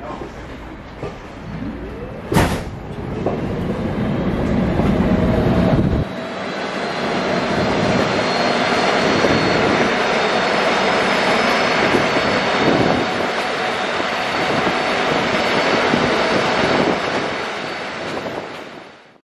got it.